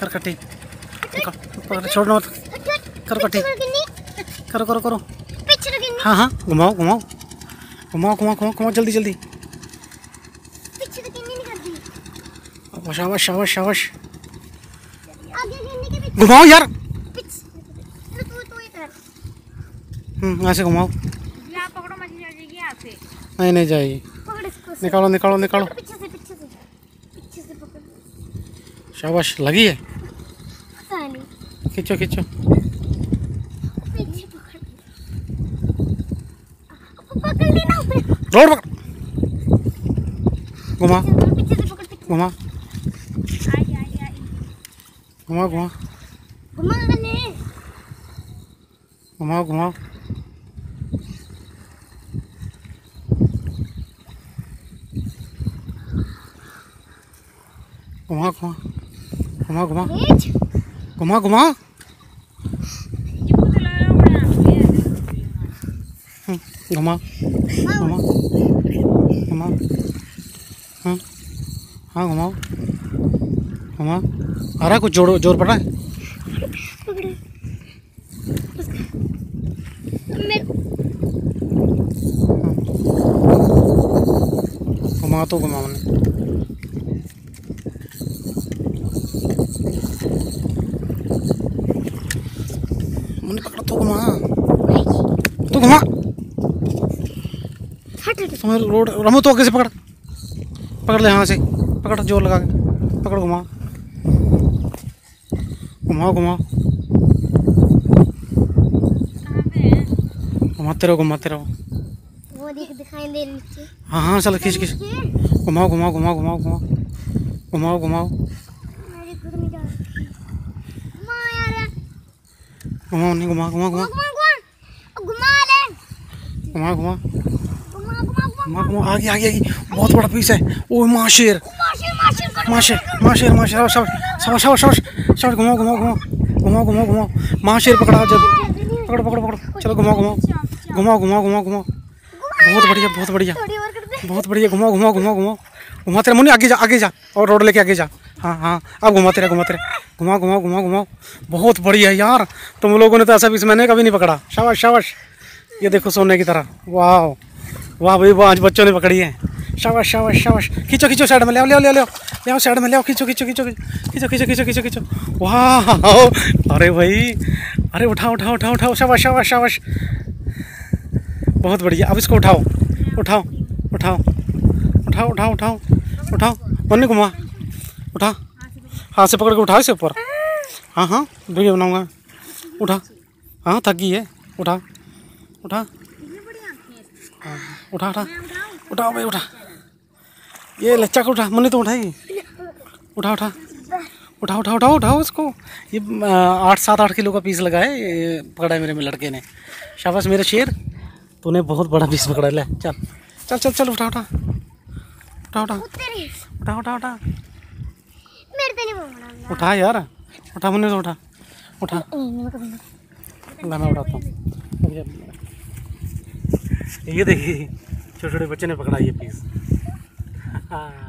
कर कटी पकड़ छोड़ना मत। करो करो करो करो। हाँ हाँ घुमाओ घुमाओ। घुमाओ घुमाओ घुमाओ घुमाओ, जल्दी जल्दी। शाबाश शाबाश शाबाश। घुमाओ यार। हम्म ऐसे घुमाओ जाएगी यहाँ से नहीं नहीं जाइए निकालो निकालो निकालो। शाबाश लगी है? खींचो खींचो। रोड पकड़ घुमा। घुमा। घुमा घुमा। घुमाओ घुमाओ घुमा घुमा। घुमा घुमा घुमा घुमा घुमा घुमा घुमा हाँ हाँ घुमाओ घुमा आ रहा कुछ ज़ोर ज़ोर पड़ रहा है घुमा तो घुमा मैंने मैंने पकड़ा तो घुमा। तो घुमा। हट तुम्हें रोड रमो तो आगे से पकड़। पकड़ ले यहाँ से। पकड़ ज़ोर लगा के। पकड़ घुमा। घुमाओ घुमाओ घुमाते रहो घुमाते रहो। वो दिखाई दे नीचे हाँ हाँ चलो खींच खींच। घुमाओ घुमाओ घुमाओ घुमाओ घुमाओ। घुमाओ घुमाओ मेरे खुद में जा घुमा यार नहीं घुमा घुमा घुमा। घुमा घुमा घुमा घुमा घुमा। घुमा घुमा घुमा घुमा घुमा। आगे आगे आगे। बहुत बड़ा पीस है। ओ माँ शेर माँ शेर माँ शेर माँ शेर शाबाश शाबाश शाबाश शाबाश शाबाश घुमाओ घुमाओ घुमाओ। घुमाओ घुमाओ घुमाओ। माँ शेर पकड़ा जब पकड़ो पकड़ो पकड़ो। चलो घुमाओ घुमाओ। घुमाओ घुमाओ घुमाओ घुमाओ। बहुत बढ़िया बहुत बढ़िया। बहुत बढ़िया। घुमाओ घुमाओ घुमाओ घुमाओ। घुमाते रहो मुन्नी आगे जा आगे जा। और रोड लेके आगे जा। हाँ हाँ। अब घुमाते रहे घुमाते रहे घुमाओ घुमाओ घुमाओ घुमाओ बहुत बढ़िया है यार। तुम लोगों ने तो ऐसा भी मैंने कभी नहीं पकड़ा। शाबाश शाबाश। ये देखो सोने की तरह। वाह वाह भाई, वाह, आज बच्चों ने पकड़ी है। शाबाश शाबाश शाबाश। खींचो खींचो साइड में। ले आओ ले आओ, ले साइड में। ले खींचो खींचो खींचो खींचो खींचो खींचो खींचो खींचो। वाह अरे भाई। अरे उठाओ उठाओ उठाओ उठाओ। शाबाश शाबाश शाबाश। बहुत बढ़िया। अब इसको उठाओ। उठाओ उठाओ उठाओ उठाओ उठाओ उठाओ। मन्नी घुमा। उठा। हाथ से पकड़ के उठा इसे ऊपर। हाँ हाँ वीडियो बनाऊँगा। उठा। हाँ थक गई है। उठा। उठा। हाँ, उठा उठा। उठा भाई उठा। ये लच्चा को उठा। मन्नी तो उठाई उठा उठा। उठा उठा उठाओ उठाओ इसको। ये आठ सात आठ किलो का पीस लगा है। पकड़ा है मेरे लड़के ने। शाबाश मेरे शेर। तूने बहुत बड़ा पीस पकड़ा ले चल। चल चल चल उठा उठा। उठा उठा। उठा उठा उठा। उठा यार उठा मुन्ने तो उठा उठा ला मैं उठाता हूँ ये देखिए छोटे छोटे बच्चे ने पकड़ा ये पीस हाँ